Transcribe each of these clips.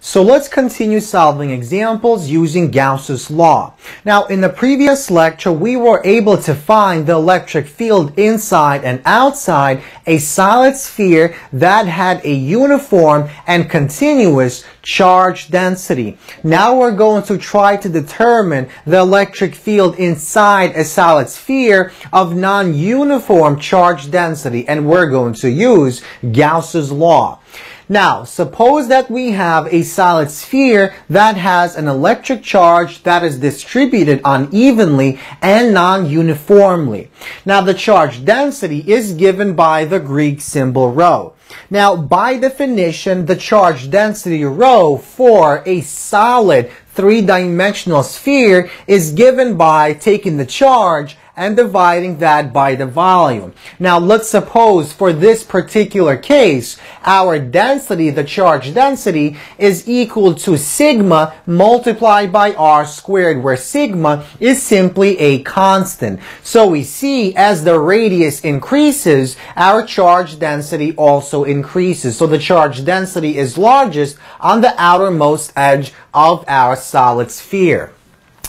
So let's continue solving examples using Gauss's law. Now, in the previous lecture, we were able to find the electric field inside and outside a solid sphere that had a uniform and continuous charge density. Now we're going to try to determine the electric field inside a solid sphere of non-uniform charge density, and we're going to use Gauss's law. Now, suppose that we have a solid sphere that has an electric charge that is distributed unevenly and non-uniformly. Now, the charge density is given by the Greek symbol rho. Now, by definition, the charge density rho for a solid three-dimensional sphere is given by taking the charge and dividing that by the volume. Now let's suppose for this particular case, our density, the charge density, is equal to sigma multiplied by r squared, where sigma is simply a constant. So we see as the radius increases, our charge density also increases. So the charge density is largest on the outermost edge of our solid sphere.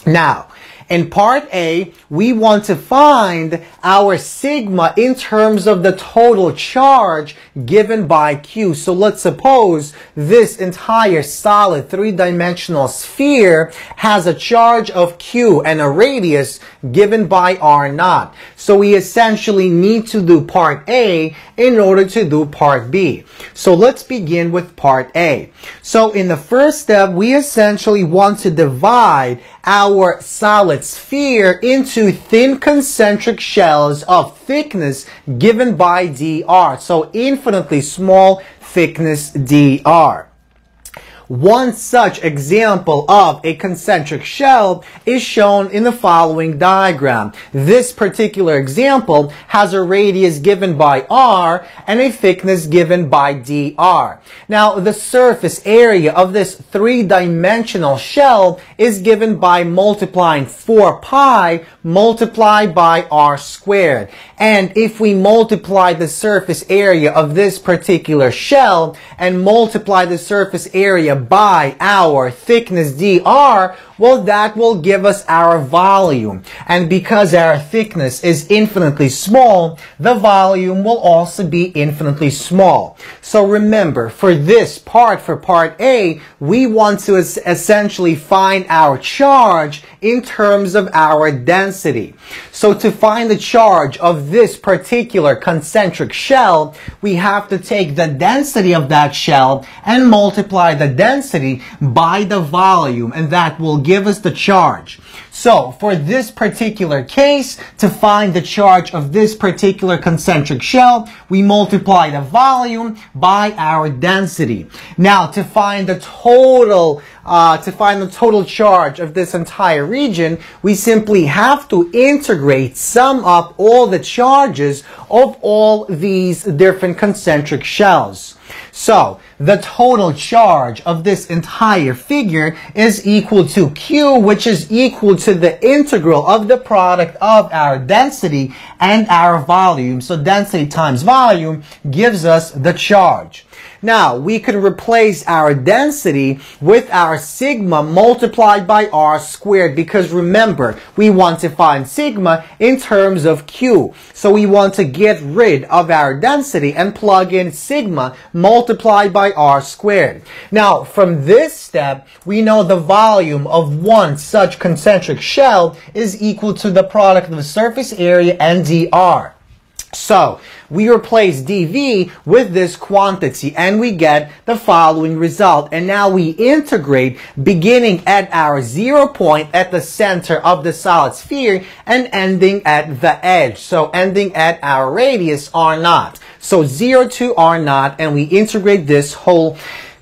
Now, in part A, we want to find our sigma in terms of the total charge given by Q. So let's suppose this entire solid three-dimensional sphere has a charge of Q and a radius given by R naught. So we essentially need to do part A in order to do part B. So let's begin with part A. So in the first step, we essentially want to divide our solid sphere into thin concentric shells of thickness given by dr. So infinitely small thickness dr. One such example of a concentric shell is shown in the following diagram. This particular example has a radius given by r and a thickness given by dr. Now, the surface area of this three-dimensional shell is given by multiplying 4 pi multiplied by r squared. And if we multiply the surface area of this particular shell and multiply the surface area by our thickness dr, well, that will give us our volume. And because our thickness is infinitely small, the volume will also be infinitely small. So remember, for this part, for part A, we want to essentially find our charge in terms of our density. So to find the charge of this particular concentric shell, we have to take the density of that shell and multiply the density by the volume, and that will give us the charge. So for this particular case, to find the charge of this particular concentric shell, we multiply the volume by our density. Now to find the total uh, to find the total charge of this entire region, we simply have to integrate, sum up all the charges of all these different concentric shells. So, the total charge of this entire figure is equal to Q, which is equal to the integral of the product of our density and our volume. So density times volume gives us the charge. Now, we can replace our density with our sigma multiplied by r squared because remember, we want to find sigma in terms of q. So we want to get rid of our density and plug in sigma multiplied by r squared. Now, from this step, we know the volume of one such concentric shell is equal to the product of the surface area and dr. So, we replace dV with this quantity and we get the following result. And now we integrate beginning at our zero point at the center of the solid sphere and ending at the edge. So ending at our radius R naught. So 0 to R naught and we integrate this whole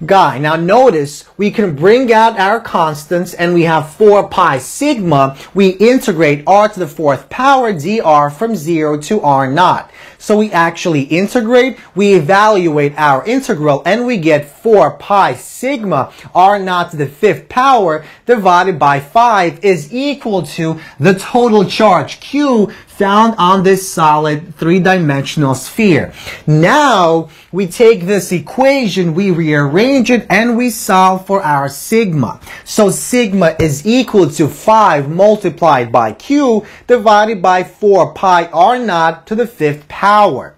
guy. Now notice we can bring out our constants and we have 4 pi sigma. We integrate r to the fourth power dr from 0 to r naught. So we actually integrate, we evaluate our integral, and we get 4 pi sigma r naught to the fifth power divided by 5 is equal to the total charge q found on this solid three-dimensional sphere. Now, we take this equation, we rearrange it, and we solve for our sigma. So sigma is equal to 5 multiplied by q divided by 4 pi r naught to the fifth power.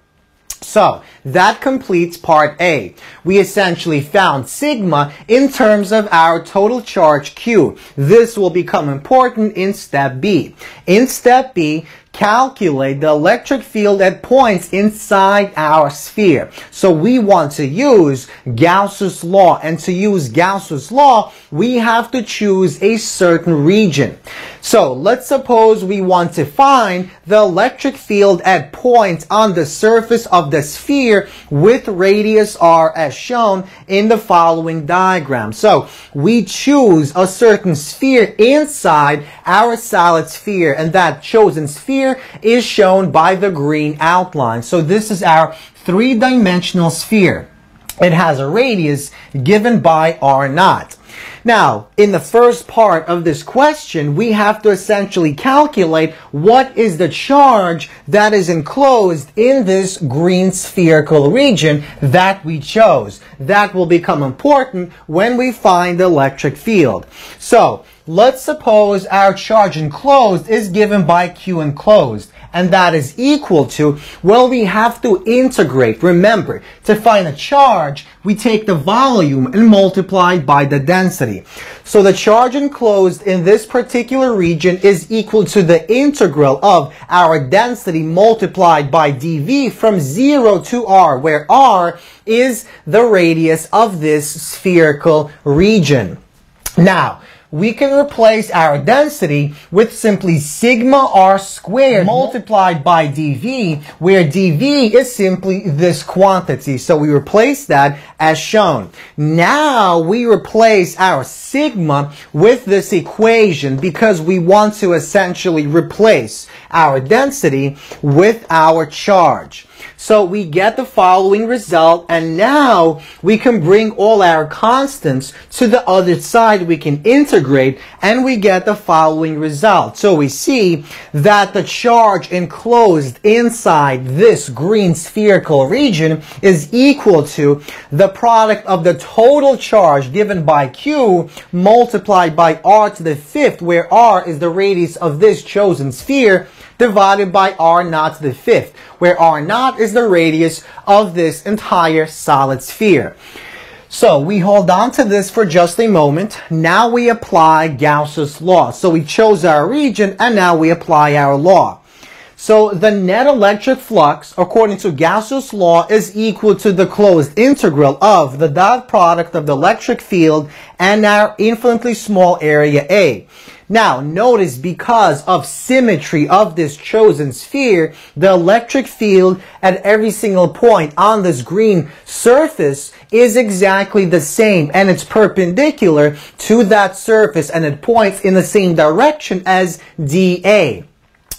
So that completes part A. We essentially found sigma in terms of our total charge Q. This will become important in step B. In step B, calculate the electric field at points inside our sphere. So we want to use Gauss's law. And to use Gauss's law, we have to choose a certain region. So let's suppose we want to find the electric field at points on the surface of the sphere with radius r as shown in the following diagram. So we choose a certain sphere inside our solid sphere and that chosen sphere is shown by the green outline. So this is our three-dimensional sphere. It has a radius given by R naught. Now, in the first part of this question, we have to essentially calculate what is the charge that is enclosed in this green spherical region that we chose. That will become important when we find the electric field. So, let's suppose our charge enclosed is given by Q enclosed and that is equal to, well, we have to integrate. Remember, to find a charge, we take the volume and multiply by the density. So the charge enclosed in this particular region is equal to the integral of our density multiplied by dv from 0 to r, where r is the radius of this spherical region. Now, we can replace our density with simply sigma r squared mhm. multiplied by dv, where dv is simply this quantity. So we replace that as shown. Now we replace our sigma with this equation because we want to essentially replace our density with our charge. So we get the following result, and now we can bring all our constants to the other side. We can integrate, and we get the following result. So we see that the charge enclosed inside this green spherical region is equal to the product of the total charge given by Q multiplied by R to the fifth, where R is the radius of this chosen sphere, divided by r naught to the fifth, where r naught is the radius of this entire solid sphere. So we hold on to this for just a moment. Now we apply Gauss's law. So we chose our region and now we apply our law. So the net electric flux, according to Gauss's law, is equal to the closed integral of the dot product of the electric field and our infinitely small area A. Now, notice because of symmetry of this chosen sphere, the electric field at every single point on this green surface is exactly the same and it's perpendicular to that surface and it points in the same direction as dA.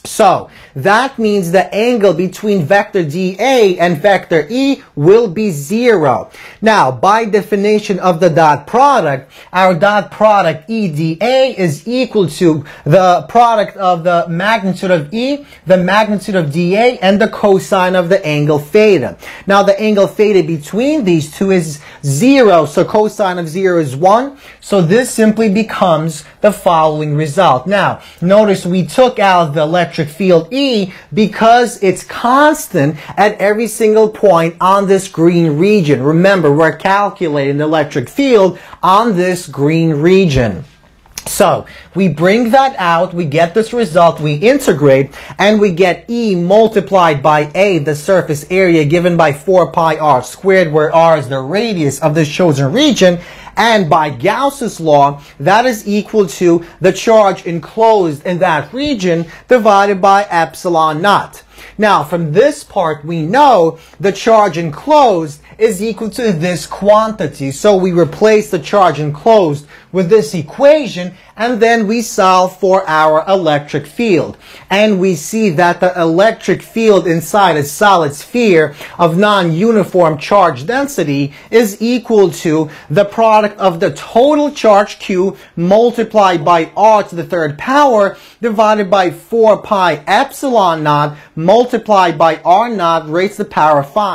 So that means the angle between vector dA and vector E will be zero. Now, by definition of the dot product, our dot product EDA is equal to the product of the magnitude of E, the magnitude of dA, and the cosine of the angle theta. Now, the angle theta between these two is zero, so cosine of zero is one. So this simply becomes the following result. Now, notice we took out the electric field E because it's constant at every single point on this green region. Remember, we're calculating the electric field on this green region. So we bring that out, we get this result, we integrate, and we get E multiplied by A, the surface area given by 4 pi r squared, where r is the radius of this chosen region, and by Gauss's law, that is equal to the charge enclosed in that region divided by epsilon naught. Now, from this part, we know the charge enclosed is equal to this quantity. So we replace the charge enclosed with this equation and then we solve for our electric field. And we see that the electric field inside a solid sphere of non-uniform charge density is equal to the product of the total charge Q multiplied by R to the third power divided by 4 pi epsilon naught multiplied by R naught raised to the power of 5.